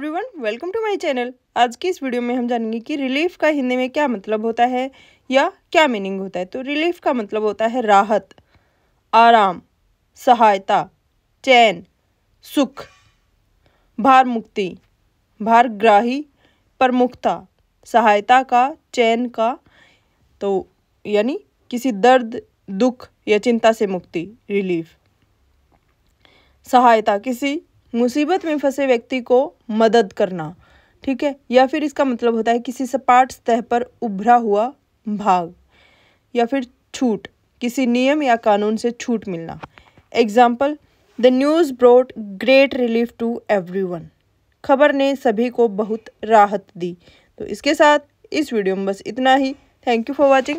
Everyone welcome to my channel आज की इस वीडियो में हम जानेंगे कि रिलीफ का हिंदी में क्या मतलब होता है या क्या मीनिंग होता है। तो रिलीफ का मतलब होता है राहत, आराम, सहायता, चैन, सुख, भार मुक्ति भारग्राही प्रमुखता, सहायता का, चैन का तो यानी किसी दर्द, दुख या चिंता से मुक्ति रिलीफ सहायता, किसी मुसीबत में फंसे व्यक्ति को मदद करना, ठीक है? या फिर इसका मतलब होता है किसी सपाट सतह पर उभरा हुआ भाग, या फिर छूट, किसी नियम या कानून से छूट मिलना। Example the news brought great relief to everyone खबर ने सभी को बहुत राहत दी। तो इसके साथ इस वीडियो में बस इतना ही। Thank you for watching